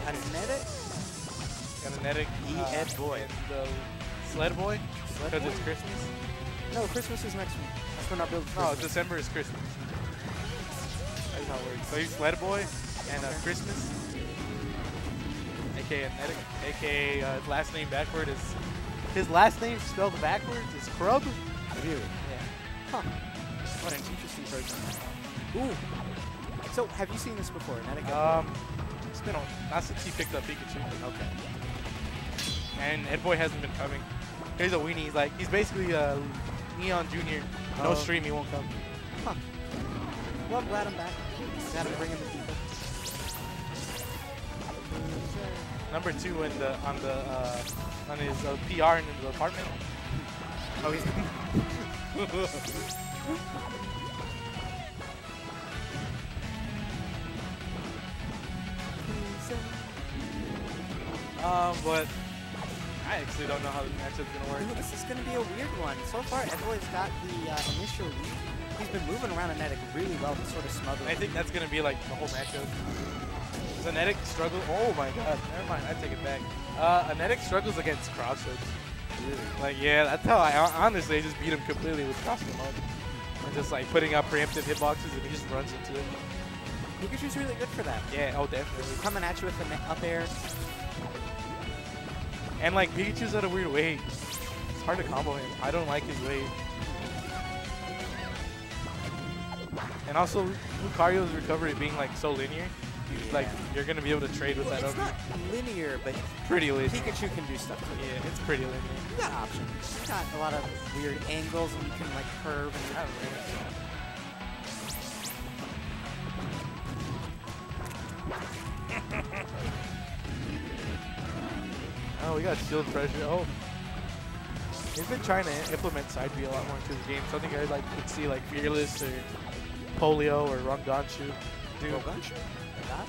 got a Medic. Got a Netic, E uh, Ed Boy. and the Sled Boy, because it's Christmas. No, Christmas is next week. That's when our build. No, Oh, December is Christmas. That's how it works. So he's Sled Boy and uh, Okay. Christmas, aka Netic, aka uh, his last name backward is his last name spelled backwards is Krub. Really? Yeah. Huh. What an interesting person. Ooh. So, have you seen this before? Um, it's been on not since he picked up Pikachu. okay. And Ed Boy hasn't been coming. He's a weenie. He's like he's basically uh, Neon Junior. No Oh. stream, he won't come. Huh. Well, I'm glad I'm back. Glad I'm bringing the people. Number two in the on the uh, on his uh, PR in the apartment. Oh, he's. Um, but I actually don't know how the matchup's gonna Ooh, work. this is going to be a weird one. So far, Edboy's got the uh, initial lead. He's been moving around a Medic really well to sort of smother. I think that's gonna be like the whole matchup. Zanetic struggle. Oh my god. Never mind. I take it back. Uh, Enetick struggles against crossroads. really. Like, yeah, that's how I hon- honestly I just beat him completely with crossing mode. And just like putting up preemptive hitboxes and he just runs into it. Pikachu's really good for that. Yeah, oh definitely. Coming at you with an up air. And like Pikachu's at a weird weight. It's hard to combo him. I don't like his weight. And also Lucario's recovery being like so linear. Like you're gonna be able to trade with Well, that it's over. not linear, but Pretty linear. Pikachu can do stuff too. Yeah, it's pretty linear. You got options. You got a lot of weird angles and you can like curve and Oh, we got shield pressure. Oh. He's been trying to implement side B a lot more into the game. Something I like would see like Fearless or Polio or Ranganshu do. That?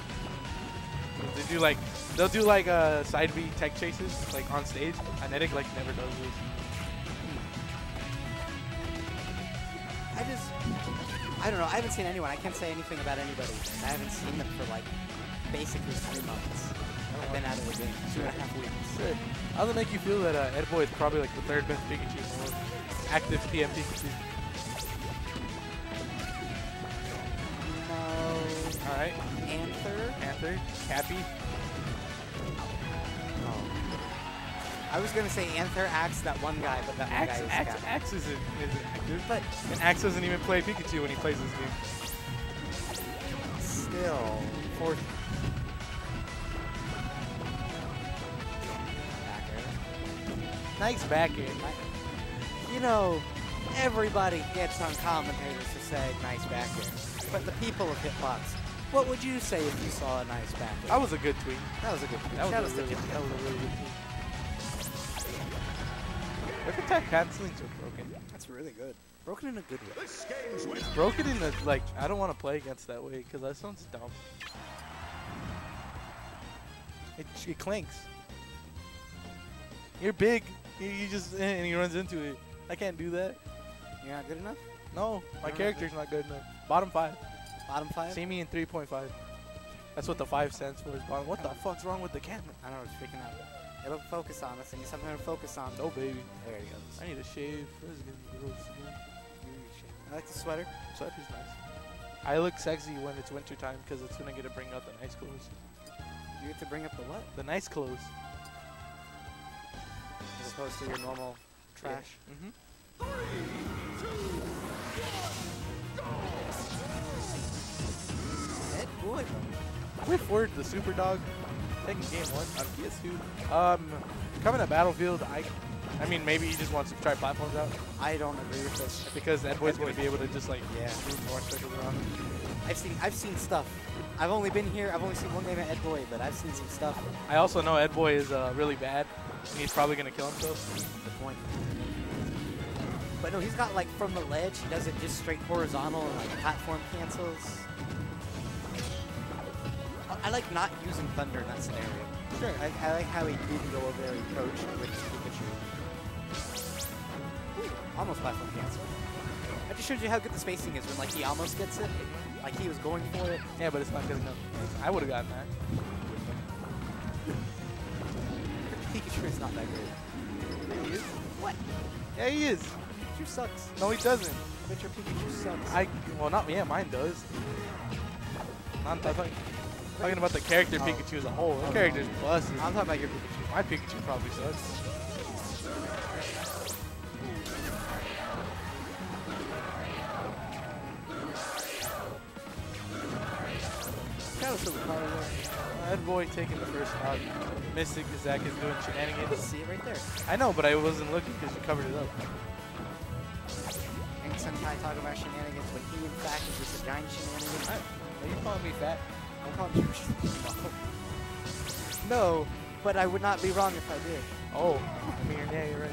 They do like they'll do like uh, side B tech chases like on stage. Enetick like never does this. I just, I don't know. I haven't seen anyone. I can't say anything about anybody. I haven't seen them for like basically three months. Been out of the game two and a half weeks. How does it make you feel that uh, Ed Boy is probably like the third best Pikachu in the world? Active TM Pikachu. No. All right. Anther. Panther, Cappy. Oh. I was gonna say Anther acts that one guy, but that one guy is Axe. Axe isn't, isn't active. But And Axe doesn't even play Pikachu when he plays this game. still, fourth. Nice back air. You know, everybody gets on commentators to say nice back air. But the people of Hitbox, what would you say if you saw a nice back air? That was a good tweet. That was a good tweet. That was, Shout a really, that was a really good tweet. Quick attack cancelings are broken. That's really good. Broken in a good way. It's broken in the, like, I don't want to play against that way because that sounds dumb. It, it clinks. You're big. You, you just, and he runs into it. I can't do that. You're not good enough? No, my character's not good enough. Bottom five. Bottom five? See me in 3.5. That's what the five stands for. Is bottom. What the oh. fuck's wrong with the camera? I don't know, it's freaking out. It'll focus on us. I need something to focus on. No, baby. There he goes. I need a shave. This is gonna be gross. I like the sweater. Sweater's nice. I look sexy when it's winter time because it's when I get to bring out the nice clothes. You get to bring up the what? The nice clothes. As opposed to your normal trash. Mm-hmm. Ed boy. Whiff word, the super dog. Taking game one on PS2. Um, coming to Battlefield, I, I mean maybe he just wants to try platforms out I don't agree with this. because Ed Boy's gonna be able to just like Yeah. move more circles around. I've seen I've seen stuff. I've only been here. I've only seen one game of Ed Boy, but I've seen some stuff. I also know Ed Boy is uh, really bad. And he's probably gonna kill himself. Good point. But no, he's got like from the ledge. He does it just straight horizontal and like platform cancels. I- I like not using thunder in that scenario. Sure. I, I like how he didn't go over there, he approached with Pikachu. Ooh, almost platform cancel. That just shows you how good the spacing is when like he almost gets it. Like he was going for it. Yeah, but it's not good enough. I would have gotten that. Pikachu's not that great. He is. What? Yeah, he is. Pikachu sucks. No, he doesn't. I bet your Pikachu sucks. I well, not me. Yeah, mine does. I'm talking, talking about the character Oh. Pikachu as a whole. The Oh, character's no. busted. I'm talking about your Pikachu. My Pikachu probably sucks. Kind of power there. That boy taking the first shot. Mystic Zach is doing shenanigans. see it right there. I know, but I wasn't looking because you covered it up. And Sentai talking about shenanigans when he in fact is just a giant shenanigan. Are you calling me fat? I'm calling you No, but I would not be wrong if I did. Oh, I mean, yeah, you're right.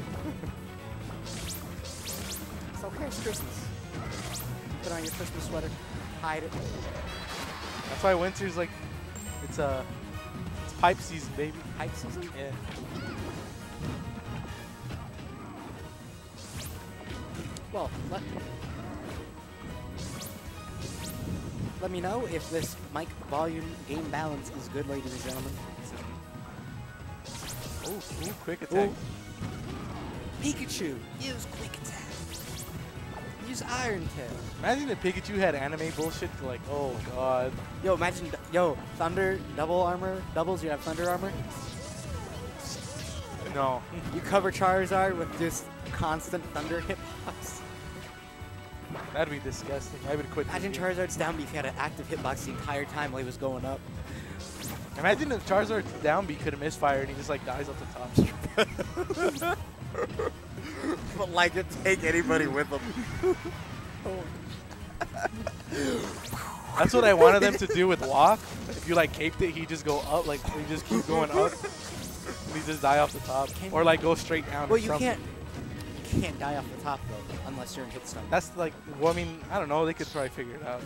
It's okay, it's Christmas. Put on your Christmas sweater, hide it. That's why winter's like, it's uh, it's pipe season, baby. Pipe season? Yeah. Well, let, let me know if this mic volume game balance is good, ladies and gentlemen. Ooh, ooh, quick attack. Ooh. Pikachu, use quick attack. Iron Tail. Imagine if Pikachu had anime bullshit to like, oh god. Yo, imagine, yo, Thunder, double armor, doubles, you have Thunder armor. No. You cover Charizard with just constant Thunder hitbox. That'd be disgusting. I would quit. Imagine. Charizard's down B if he had an active hitbox the entire time while he was going up. Imagine if Charizard's down B could have misfired and he just like dies off the top. but like it take anybody with them. That's what I wanted them to do with Walk. If you like caped it, he just go up, like he just keep going up. And he just die off the top, Can- or like go straight down. Well, you something. can't, you can't die off the top though, unless you're in hit stun. That's like, well, I mean, I don't know. They could probably figure it out.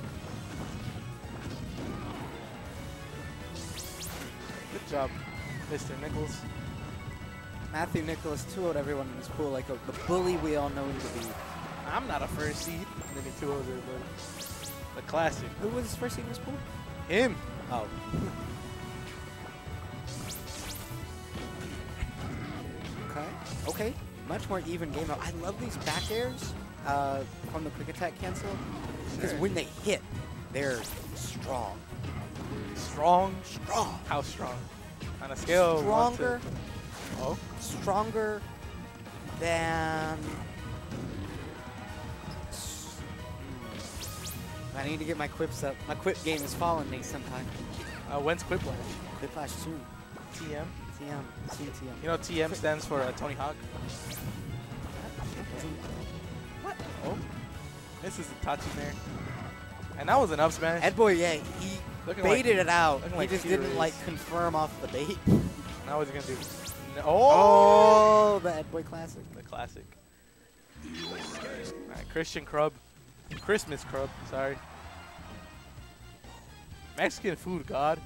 Good job, Mr. Nichols. Matthew Nicholas 2 out everyone in his pool like a, the bully we all know him to be. I'm not a first seed. And then he two over, but the classic. Who was his first seed in his pool? Him. Oh. okay. Okay. Much more even game. I love these back airs uh, from the quick attack cancel because Sure. when they hit, they're strong. Strong. Strong. How strong? On a scale of one to- Stronger. Oh. Stronger than. I need to get my quips up. My quip game is falling me sometime. Uh, when's Quiplash? Quiplash soon. TM. TM. Soon TM. You know TM stands for uh, Tony Hawk. What? Oh. This is a touchy there. And that was an up smash. Ed Boy, yeah, he Looking like- baited it out. He like just Peter didn't like confirm off the bait. Now what's he gonna do? No. Oh, oh the Ed Boy classic. The classic. Alright, Christian Krub. Christmas Krub, sorry. Mexican food god.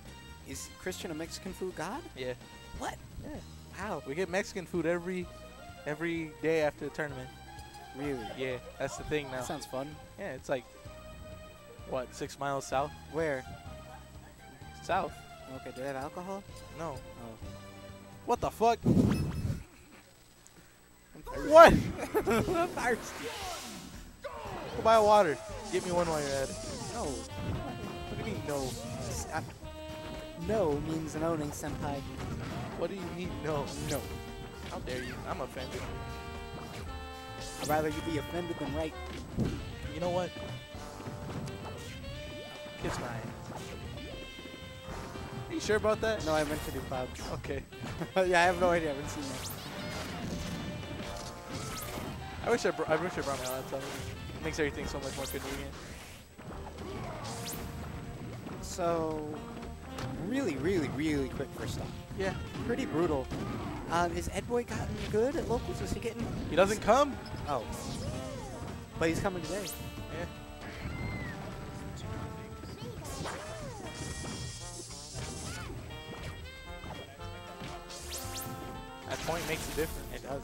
Is Christian a Mexican food god? Yeah. What? Yeah. How? We get Mexican food every every day after the tournament. Really? Yeah, that's the thing now. That sounds fun. Yeah, it's like what, six miles south? Where? South. Okay, do they have alcohol? No. Oh. What the fuck? What? I'm thirsty. Go buy water. Get me one while you're at it. No. What do you mean no? No means Nate Senpai. What do you mean no? No. How dare you? I'm offended. I'd rather you be offended than right. You know what? Kiss my ass. Are you sure about that? No, I meant to do clouds. Okay. yeah, I have no idea. I haven't seen that. I wish I, I wish I brought my laptop. It makes everything so much more convenient. So, really, really, really quick first stop. Yeah. Pretty brutal. Um, is Ed Boy gotten good at locals? Is he getting? He doesn't come. Oh. But he's coming today. Yeah. Point makes a difference. It does.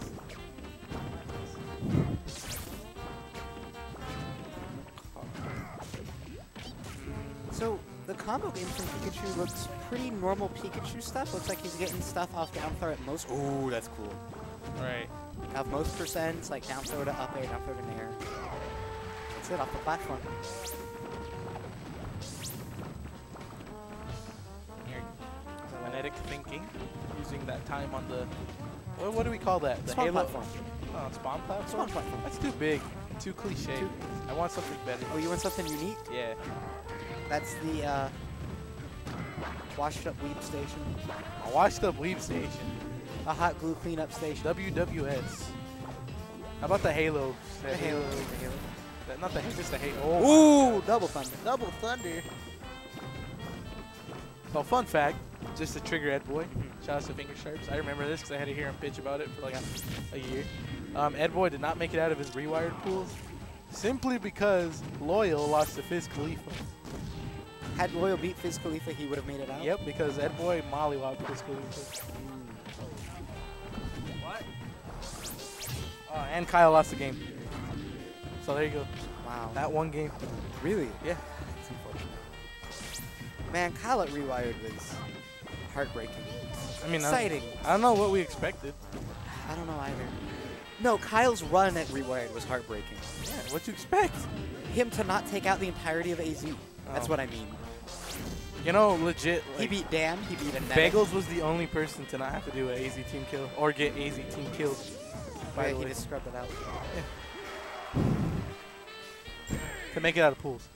So the combo game from Pikachu looks pretty normal Pikachu stuff. Looks like he's getting stuff off down throw at most. Ooh, that's cool. Right. Off most percents, like down throw to up air, down throw to nair. That's it, off the platform. Kinetic thinking, using that time on the. What, what do we call that? The Spawn Halo platform. Oh, spawn platform. Spawn platform. That's too big, too cliche. Too- I want something better. Oh, you want something unique? Yeah. That's the uh, washed up weeb station. I washed up Weeb Station. A hot glue cleanup station. WWS. How about the Halo? The Halo. The Halo. That- Not the Halo, just the Halo. Oh Ooh, double thunder. Double Thunder. So, fun fact, just a trigger Ed Boy. Shout out to Finger Sharps. I remember this because I had to hear him pitch about it for like a, a year. Um, Ed Boy did not make it out of his rewired pools simply because Loyal lost to Fizz Khalifa. Had Loyal beat Fizz Khalifa, he would have made it out. Yep, because Ed Boy mollywopped Fizz Khalifa. What? Uh, and Kyle lost the game. So there you go. Wow. That one game. really? Yeah. That's unfortunate. Man, Kyle at Rewired was heartbreaking. I mean, Exciting. I don't know what we expected. I don't know either. No, Kyle's run at Rewired was heartbreaking. Yeah, what you expect? Him to not take out the entirety of AZ. That's Oh. what I mean. You know, legit. he beat Dan. He beat a Bagels was the only person to not have to do an AZ team kill or get AZ team killed. By Yeah, the he just scrubbed it out. Yeah. to make it out of pools.